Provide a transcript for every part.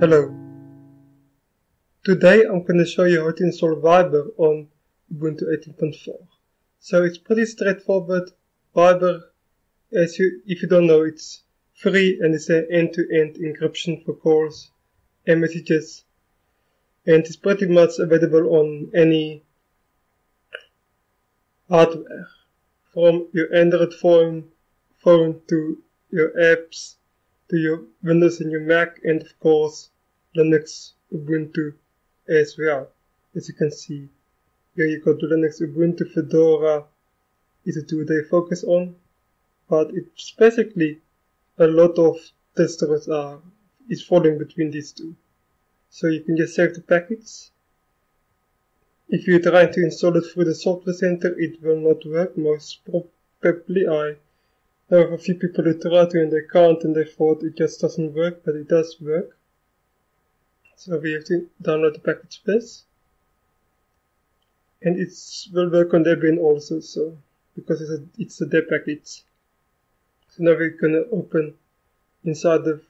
Hello. Today I'm going to show you how to install Viber on Ubuntu 18.4. So it's pretty straightforward. Viber, as you, if you don't know, it's free and it's an end-to-end encryption for calls and messages. And it's pretty much available on any hardware. From your Android phone, phone to your apps, to your Windows and your Mac, and of course Linux Ubuntu as well. As you can see, here you got Linux Ubuntu Fedora is a tool they focus on, but it's basically a lot of distros are is falling between these two. So you can just save the packets. If you're trying to install it through the software center, it will not work. Most probably I there were a few people who tried to and they can't and they thought it just doesn't work, but it does work. So we have to download the package first. And it will work on Debian also, so because it's a it's a deb package. So now we're gonna open inside the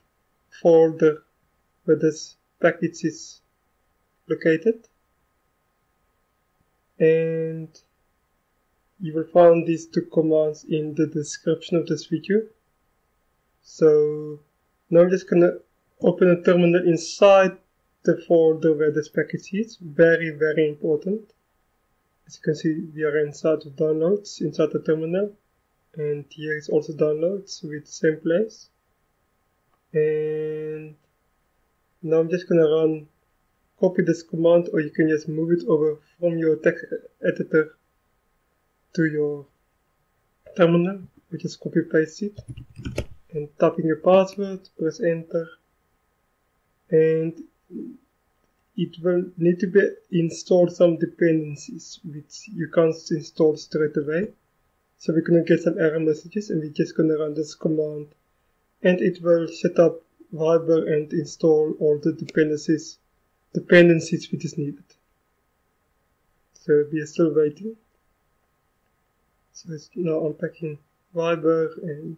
folder where this package is located. And you will find these two commands in the description of this video. So now I'm just gonna open a terminal inside the folder where this package is. Very, very important. As you can see, we are inside of downloads, inside the terminal. And here is also downloads with the same place. And now I'm just gonna run, copy this command, or you can just move it over from your text editor to your terminal, we just copy paste it and type in your password, press enter, and it will need to be install some dependencies which you can't install straight away. So we're gonna get some error messages and we're just gonna run this command and it will set up Viber and install all the dependencies dependencies which is needed. So we are still waiting. So it's now unpacking Viber and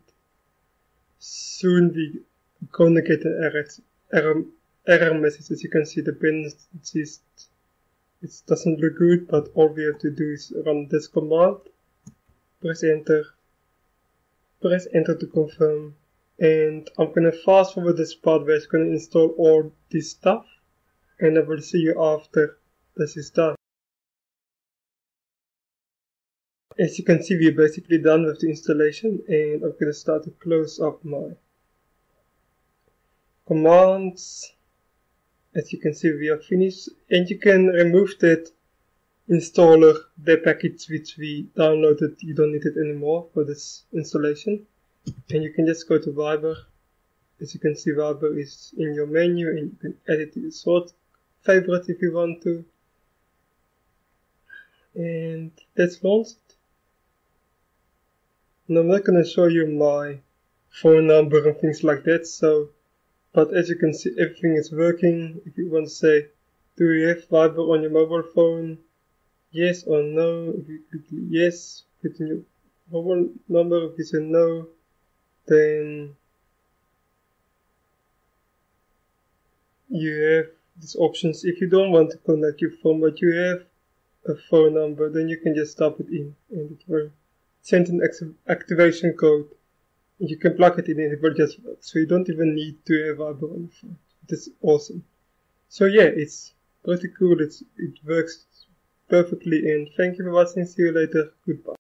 soon we're gonna get an error, error, error message. As you can see, the dependencies, it doesn't look good, but all we have to do is run this command, press enter, press enter to confirm, and I'm gonna fast forward this part where it's gonna install all this stuff, and I will see you after this is done. As you can see, we're basically done with the installation and I'm going to start to close up my commands. As you can see, we are finished and you can remove that installer, the package which we downloaded. You don't need it anymore for this installation. And you can just go to Viber As you can see, Viber is in your menu and you can edit your sort favorite if you want to. And that's launched. And I'm not gonna show you my phone number and things like that, so, but as you can see, everything is working. If you want to say, do you have Viber on your mobile phone? Yes or no. If you click yes, put in your mobile number. If you say no, then you have these options. If you don't want to connect your phone, but you have a phone number, then you can just type it in and it will send an activation code. And you can plug it in and it will just work. So you don't even need to have Viber on the phone. It's awesome. So yeah, it's pretty cool. It's, it works perfectly and thank you for watching. See you later. Goodbye.